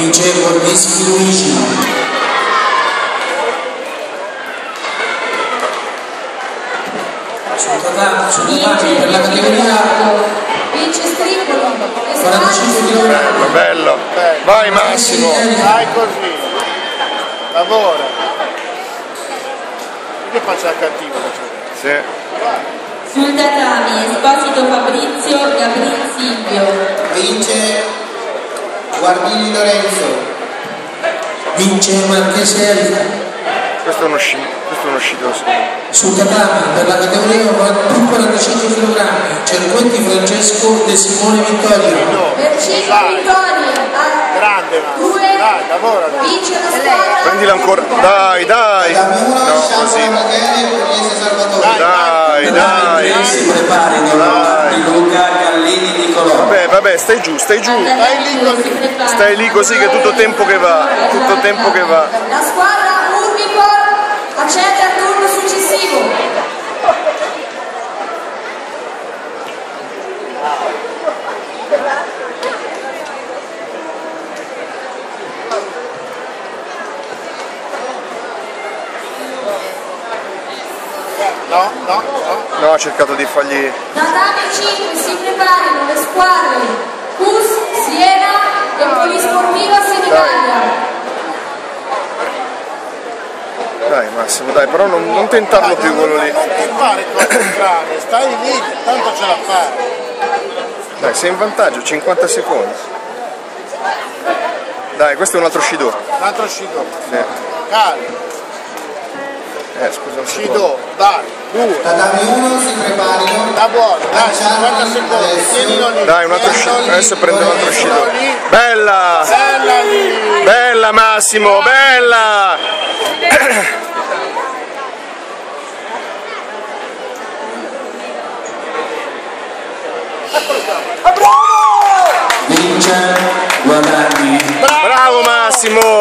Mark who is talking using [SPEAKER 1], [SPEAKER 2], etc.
[SPEAKER 1] vince Borgheschi Luigi. Sul tatami per la categoria
[SPEAKER 2] Vince Stripoli.
[SPEAKER 1] 45 kg.
[SPEAKER 3] Bello. Vai Massimo.
[SPEAKER 4] Vai così. Lavora. Che faccia cattivo?
[SPEAKER 3] Sì.
[SPEAKER 2] Sul tatami Esposito Fabrizio,
[SPEAKER 1] Guardini Lorenzo. Vince Marchese Elisa.
[SPEAKER 3] Questo è uno sci, questo è uno scidoso.
[SPEAKER 1] Sul tatami per la categoria più 45 kg. Cerquetti Francesco De Simone Vittorio.
[SPEAKER 2] Vercino Vittoria.
[SPEAKER 4] Grande ma.
[SPEAKER 2] Due.
[SPEAKER 4] Dai, lavora.
[SPEAKER 2] Vince la squadra.
[SPEAKER 3] Prendila ancora. Dai, dai.
[SPEAKER 1] Tatami 1,
[SPEAKER 3] No, così. Dai, dai.
[SPEAKER 1] Si preparino
[SPEAKER 3] Dai. Vabbè, vabbè, stai giù, stai giù.
[SPEAKER 2] Stai lì così.
[SPEAKER 3] Stai lì così che tutto tempo che va. Tutto tempo che va.
[SPEAKER 4] No, no, no.
[SPEAKER 3] No, ha cercato di fargli.
[SPEAKER 2] Tatami 5 si preparino le squadre CUS, Siena e Polisportiva Senigallia.
[SPEAKER 3] Dai Massimo, dai, però non, non tentarlo più quello lì.
[SPEAKER 4] Non cose strane, stai lì, tanto ce la fai.
[SPEAKER 3] Dai, sei in vantaggio, 50 secondi. Dai, questo è un altro Shido.
[SPEAKER 4] Un altro Shido.
[SPEAKER 3] Sì.
[SPEAKER 4] Calma,
[SPEAKER 3] Eh, scusa.
[SPEAKER 4] Shido, dai, due.
[SPEAKER 1] Tatami 1 si preparino.
[SPEAKER 4] Da buono, dai, 50 secondi, tienilo lì.
[SPEAKER 3] Dai, un altro
[SPEAKER 4] lì,
[SPEAKER 3] Adesso prende un altro
[SPEAKER 4] lì.
[SPEAKER 3] Bella!
[SPEAKER 4] Bella lì.
[SPEAKER 3] Bella Massimo, bella!
[SPEAKER 1] Vince Guadagni.
[SPEAKER 3] Bravo Massimo!